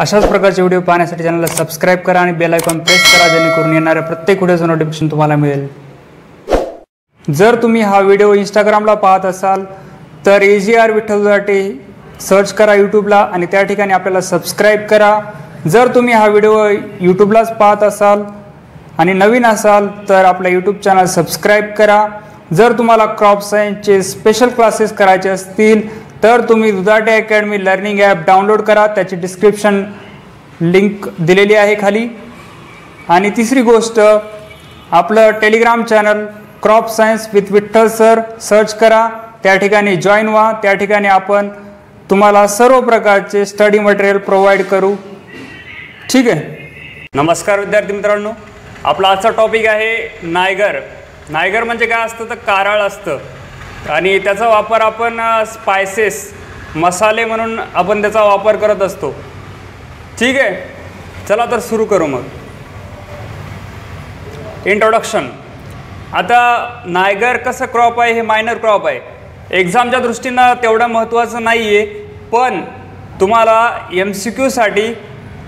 अशाच प्रकारचे व्हिडिओ पाहण्यासाठी चॅनलला सबस्क्राईब करा आणि बेल आयकॉन प्रेस करा जेणेकरून येणाऱ्या प्रत्येक व्हिडिओचं नोटिफिकेशन तुम्हाला मिळेल. जर तुम्ही हा व्हिडिओ इंस्टाग्रामला पाहत असाल तर ए जी आर विठ्ठलसाठी सर्च करा यूट्यूबला आणि त्या ठिकाणी आपल्याला सबस्क्राईब करा. जर तुम्ही हा व्हिडिओ यूट्यूबलाच पाहत असाल आणि नवीन असाल तर आपला यूट्यूब चॅनल सबस्क्राईब करा. जर तुम्हाला क्रॉप सायन्सचे स्पेशल क्लासेस करायचे असतील तर तुम्ही Dudhate academy learning app download करा. त्याची डिस्क्रिप्शन लिंक दिलेली आहे खाली. आणि तिसरी गोष्ट आपलं Telegram channel crop science with Vitthal sir search करा. त्या ठिकाणी जॉईन व्हा. त्या ठिकाणी आपण तुम्हाला सर्व प्रकारचे स्टडी मटेरियल प्रोव्हाइड करू. ठीक आहे? नमस्कार विद्यार्थी मित्रांनो. आपला आजचा टॉपिक आहे नायगर. नायगर म्हणजे काय असतं? तर कारळ असतं. आणि त्याचा वापर आपण स्पायसेस मसाले म्हणून आपण त्याचा वापर करत असतो. ठीक आहे? चला तर सुरू करू मग. इंट्रोडक्शन आता नायगर कसं क्रॉप आहे हे मायनर क्रॉप आहे. एक्झामच्या दृष्टीनं तेवढं महत्त्वाचं नाही आहे पण तुम्हाला एम सी क्यूसाठी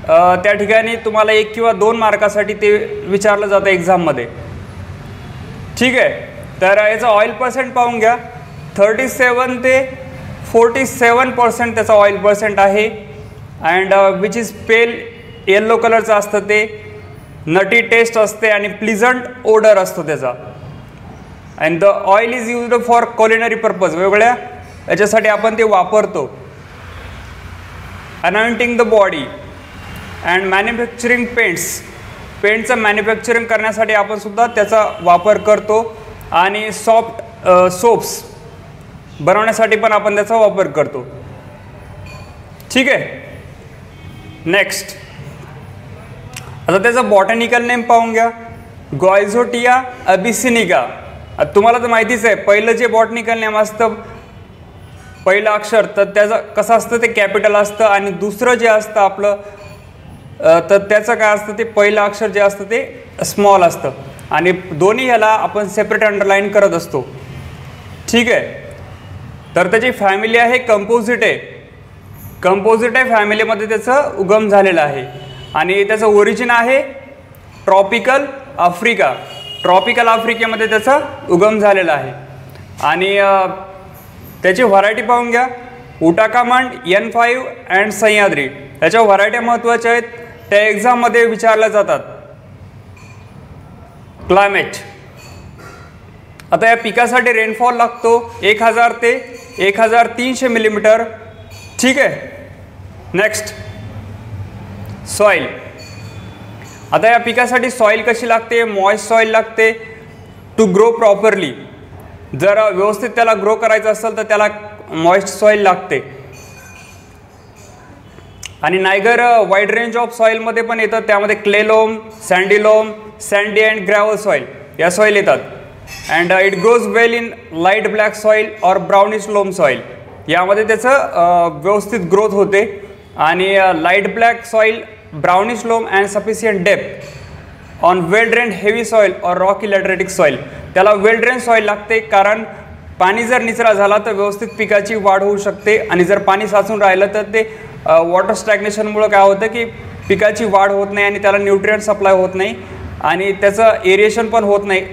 त्या ठिकाणी तुम्हाला एक किंवा दोन मार्कासाठी ते विचारलं जातं एक्झाममध्ये ठीक आहे? तर याचं ऑइल पर्सेंट पाहून घ्या. थर्टी सेवन ते फोर्टी सेवन पर्सेंट त्याचा ऑइल पर्सेंट आहे. And which is pale yellow कलरचं असतं ते. नटी टेस्ट असते आणि प्लिझंट ओडर असतो त्याचा. And the oil is used for culinary purpose वेगवेगळ्या याच्यासाठी आपण ते वापरतो. Anointing the body and manufacturing paints पेंटचं manufacturing करण्यासाठी आपण सुद्धा त्याचा वापर करतो. आणि सॉफ्ट सोप्स बनवण्यासाठी पण आपण त्याचा वापर करतो. ठीक आहे? नेक्स्ट आता त्याचं बॉटॅनिकल नेम पाहून घ्या. गॉयझोटिया अबिसिनिका तुम्हाला तर माहितीच आहे पहिलं जे बॉटनिकल नेम असतं पहिलं अक्षर तर त्याचं कसं असतं ते कॅपिटल असतं आणि दुसरं जे असतं आपलं तर त्याचं काय असतं ते पहिलं अक्षर जे असतं ते स्मॉल असतं. आणि दोन्ही ह्याला आपण सेपरेट अंडरलाईन करत असतो. ठीक आहे? तर त्याची फॅमिली आहे कंपोजिट आहे कंपोजिट आहे फॅमिलीमध्ये त्याचं उगम झालेलं आहे. आणि त्याचं ओरिजिन आहे ट्रॉपिकल आफ्रिका ट्रॉपिकल आफ्रिकेमध्ये त्याचा उगम झालेला आहे. आणि त्याची व्हरायटी पाहून घ्या. Ootacamund N five and Sahyadri याच्या व्हरायट्या महत्त्वाच्या आहेत. त्या एक्झाममध्ये विचारल्या जातात. क्लायमेट आता या पिकासाठी रेनफॉल लागतो एक हजार ते एक हजार तीनशे मिलीमीटर ठीक आहे? नेक्स्ट सॉईल आता या पिकासाठी सॉईल कशी लागते? मॉइस्ट सॉईल लागते. टू ग्रो प्रॉपरली जर व्यवस्थित त्याला ग्रो करायचं असेल तर त्याला मॉइस्ट सॉईल लागते. आणि नायगर वाईड रेंज ऑफ सॉईलमध्ये पण येतं त्यामध्ये clay loam sandy loam sandy and gravel soil या सॉईल येतात. And it grows well in light black soil or brownish loam soil यामध्ये त्याचं व्यवस्थित ग्रोथ होते. आणि light black soil brownish loam and sufficient depth on well drain heavy soil or rocky lateritic soil त्याला well drain soil लागते कारण पाणी जर निचरा झाला तर व्यवस्थित पिकाची वाढ होऊ शकते. आणि जर पाणी साचून राहिलं तर ते वॉटर स्टॅग्नेशनमुळं काय होतं की पिकाची वाढ होत नाही आणि त्याला न्यूट्रियंट सप्लाय होत नाही आणि त्याचं एरिएशन पण होत नाही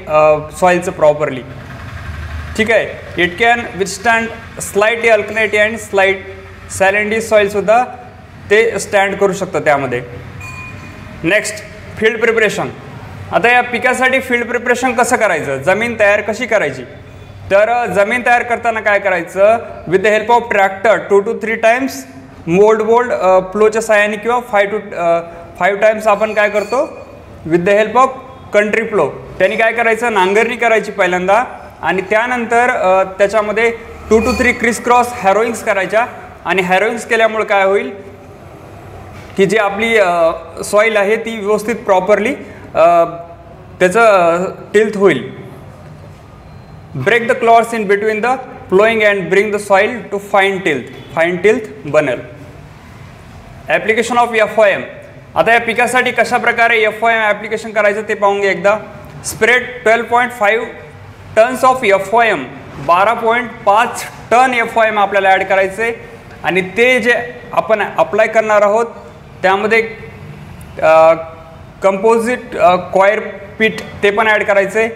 सॉईलचं प्रॉपरली ठीक आहे? It can withstand slight alkalinity and slight salinity सॉईलसुद्धा ते स्टँड करू शकतं त्यामध्ये. नेक्स्ट फील्ड प्रिपरेशन आता या पिकासाठी फील्ड प्रिपरेशन कसं करायचं? जमीन तयार कशी करायची? तर जमीन तयार करताना काय करायचं? With the help of tractor two to three times mould board फ्लोच्या साह्याने किंवा फाय टू फाईव्ह टाईम्स आपण काय करतो? With the help of country plough त्यांनी काय करायचं? नांगरणी करायची पहिल्यांदा. आणि त्यानंतर त्याच्यामध्ये two to three criss cross harrowings करायच्या. आणि हॅरोईंग्स केल्यामुळे काय होईल? की जी आपली सॉईल आहे ती व्यवस्थित प्रॉपरली त्याचं टिल्थ होईल. Break the clods in between the ploughing and bring the soil to fine tilth fine tilth बनेल application of F I M आता या पिकासाठी कशा प्रकारे एफ आय एम ॲप्लिकेशन करायचं ते पाहून घ्या एकदा. Spread twelve point five tonnes of F I M बारा पॉईंट पाच टन एफ आय एम आपल्याला ॲड करायचे आणि ते जे आपण अप्लाय करणार आहोत त्यामध्ये कंपोजिट क्वायर पीठ ते पण ॲड करायचे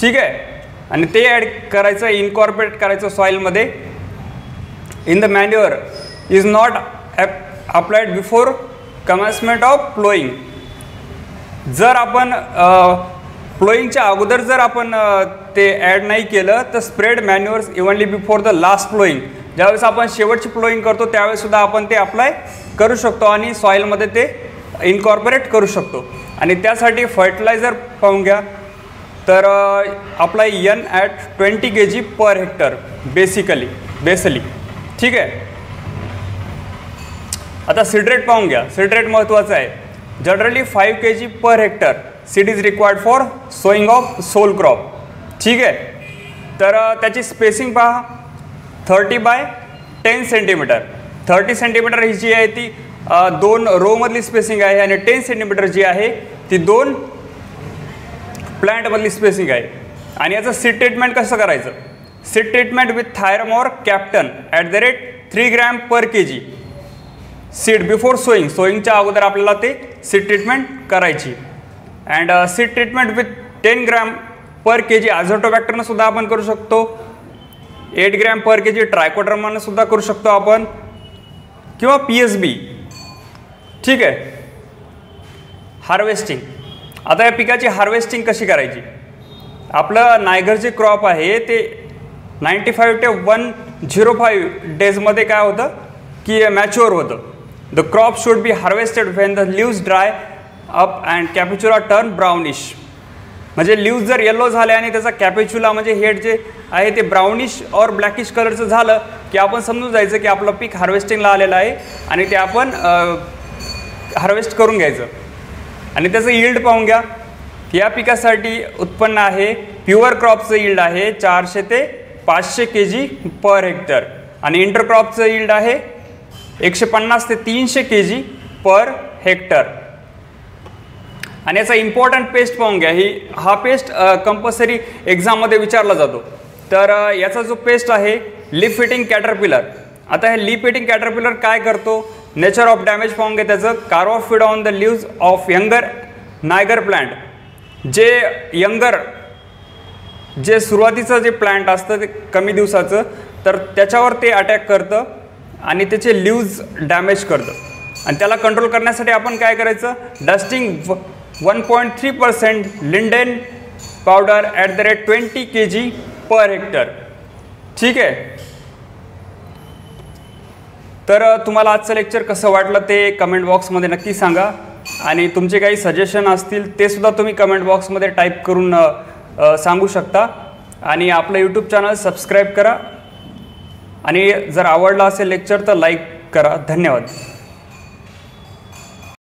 ठीक आहे? आणि ते ॲड करायचं इनकॉर्पोरेट करायचं सॉईलमध्ये in the manure is not app applied before commencement of ploughing जर आपण प्लोईंगच्या अगोदर जर आपण ते ॲड नाही केलं तर spread manures evenly before the last ploughing ज्यावेळेस आपण शेवटची प्लोईंग करतो त्यावेळेससुद्धा आपण ते अप्लाय करू शकतो आणि सॉईलमध्ये ते इनकॉर्पोरेट करू शकतो. आणि त्यासाठी फर्टिलायझर पाहून घ्या. तर आपला N at twenty K G per hectare basically basally ठीक आहे? आता सिड्रेट पाहून घ्या. सिड्रेट महत्त्वाचं आहे. Generally five K G per hectare seed is required for sowing of sole crop ठीक आहे? तर त्याची स्पेसिंग पहा. Thirty by ten centimetre thirty centimetre ही जी आहे ती दोन रोमधली स्पेसिंग आहे आणि टेन सेंटीमीटर जी आहे ती दोन प्लॅन्टमधली स्पेसिंग आहे. आणि याचं सीट ट्रीटमेंट कसं करायचं? Seed treatment with thiram or captan at the rate three gram per K G seed before sowing सोईंगच्या अगोदर आपल्याला ते सीट ट्रीटमेंट करायची. And seed treatment with ten gram per K G आझोटोबॅक्टरनं सुद्धा आपण करू शकतो. एट ग्रॅम पर के जी ट्रायकोड्रमानं सुद्धा करू शकतो आपण. किंवा पी एस बी. ठीक आहे. हार्वेस्टिंग. आता या पिकाची हार्वेस्टिंग कशी करायची? आपलं नायगर जे क्रॉप आहे ते नाईंटी फाईव्ह ते वन झिरो फाईव्ह डेजमध्ये काय होतं? की मॅच्युअर होतं. The crop should be harvested when the leaves dry up and capitula turn brownish म्हणजे लिव्ज जर येलो झाले आणि त्याचा कॅपेच्युला म्हणजे हेड जे आहे ते ब्राउनिश और ब्लॅकिश कलरचं झालं की आपण समजून जायचं की आपलं पीक हार्वेस्टिंगला आलेलं आहे आणि ते आपण हार्वेस्ट करून घ्यायचं. आणि त्याचं यील्ड पाहून घ्या. या पिकासाठी उत्पन्न आहे प्युअर क्रॉपचं यील्ड आहे चारशे ते पाचशे के जी पर हेक्टर आणि इंटरक्रॉपचं यील्ड आहे एकशे पन्नास ते तीनशे के जी पर हेक्टर आणि याचा इम्पॉर्टंट पेस्ट पाहून घ्या. ही हा पेस्ट कंपल्सरी एक्झाममध्ये विचारला जातो. तर याचा जो पेस्ट आहे लिप फिटिंग कॅटरपिलर आता हे लिप फिटिंग कॅटरपिलर काय करतो? नेचर ऑफ डॅमेज पाहून घे त्याचं. कार्बोफिड on the leaves of younger niger plant जे यंगर जे सुरुवातीचं जे प्लांट असतं ते कमी दिवसाचं तर त्याच्यावर ते अटॅक करतं आणि त्याचे लिव्ज डॅमेज करतं. आणि त्याला कंट्रोल करण्यासाठी आपण काय करायचं? Dusting one point three percent lindane powder at the rate twenty K G per hectare ठीक आहे? तर तुम्हाला आजचं लेक्चर कसं वाटलं ते कमेंट बॉक्समध्ये नक्की सांगा. आणि तुमचे काही सजेशन असतील ते सुद्धा तुम्ही कमेंट बॉक्समध्ये टाईप करून सांगू शकता. आणि आपलं यूट्यूब चॅनल सबस्क्राईब करा. आणि जर आवडला असेल लेक्चर तर लाईक करा. धन्यवाद.